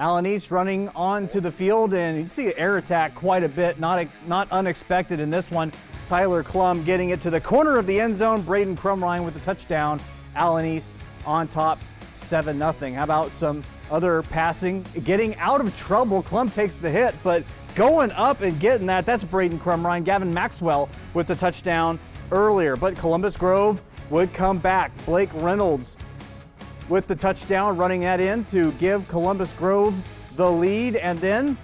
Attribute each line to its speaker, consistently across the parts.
Speaker 1: Allen East running onto the field, and you see air attack quite a bit, not, not unexpected in this one. Tyler Klum getting it to the corner of the end zone. Braden Crumrine with the touchdown. Allen East on top, 7 0. How about some other passing? Getting out of trouble. Klum takes the hit, but going up and getting that, that's Braden Crumrine. Gavin Maxwell with the touchdown earlier, but Columbus Grove would come back. Blake Reynolds with the touchdown, running that in to give Columbus Grove the lead, and then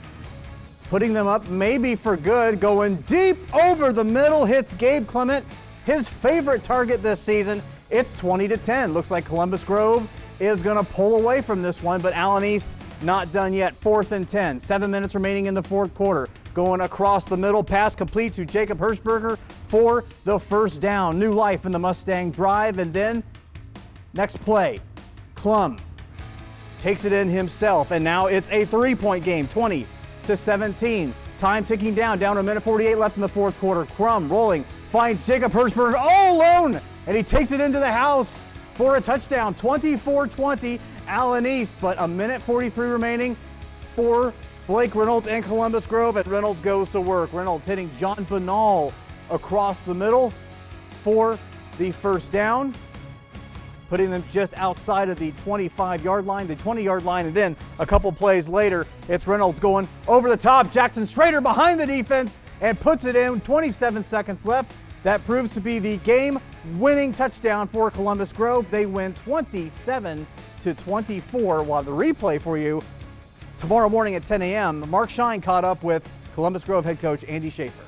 Speaker 1: putting them up maybe for good, going deep over the middle, hits Gabe Clement, his favorite target this season. It's 20 to 10. Looks like Columbus Grove is going to pull away from this one, but Allen East not done yet. Fourth and 10. Seven minutes remaining in the fourth quarter. Going across the middle, pass complete to Jacob Hirschberger for the first down. New life in the Mustang drive, and then next play, Klum takes it in himself, and now it's a three-point game, 20 to 17. Time ticking down, down to a minute 48 left in the fourth quarter. Klum rolling, finds Jacob Hirschberger all alone, and he takes it into the house for a touchdown, 24-20, Allen East, but a minute 43 remaining for Blake Reynolds and Columbus Grove, and Reynolds goes to work. Reynolds hitting John Banal across the middle for the first down putting them just outside of the 25 yard line, the 20 yard line, and then a couple plays later, it's Reynolds going over the top. Jackson Strader behind the defense and puts it in. 27 seconds left. That proves to be the game winning touchdown for Columbus Grove. They win 27 to 24. While the replay for you tomorrow morning at 10 a.m. Mark Shine caught up with Columbus Grove head coach Andy Schaefer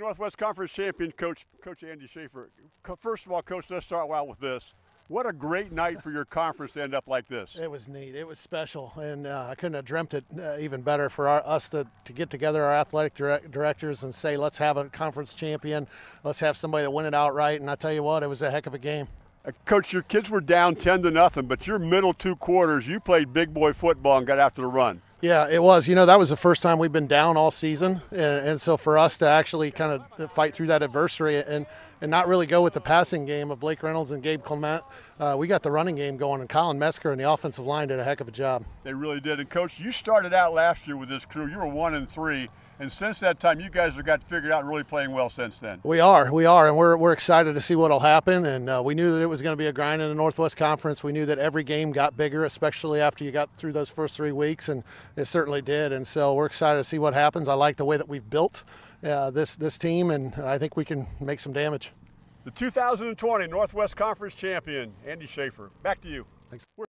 Speaker 2: Northwest Conference champion, Coach Coach Andy Schaefer. First of all, Coach, let's start out with this. What a great night for your conference to end up like this.
Speaker 3: It was neat. It was special, and uh, I couldn't have dreamt it uh, even better for our, us to, to get together, our athletic direct, directors, and say, let's have a conference champion. Let's have somebody that win it outright. And I tell you what, it was a heck of a game.
Speaker 2: Uh, Coach, your kids were down 10 to nothing, but your middle two quarters, you played big boy football and got after the run.
Speaker 3: Yeah, it was. You know, that was the first time we've been down all season, and, and, so for us to actually kind of fight through that adversity and and not really go with the passing game of Blake Reynolds and Gabe Clement, uh, we got the running game going, and Colin Metzger and the offensive line did a heck of a job.
Speaker 2: They really did. And coach, you started out last year with this crew. You were one and three. And since that time, you guys have got figured out and really playing well since then.
Speaker 3: We are, we are, and we're, we're excited to see what'll happen. And uh, we knew that it was going to be a grind in the Northwest Conference. We knew that every game got bigger, especially after you got through those first three weeks, and it certainly did. And so we're excited to see what happens. I like the way that we've built uh, this this team, and I think we can make some damage.
Speaker 2: The 2020 Northwest Conference champion, Andy Schaefer. Back to you.
Speaker 3: Thanks.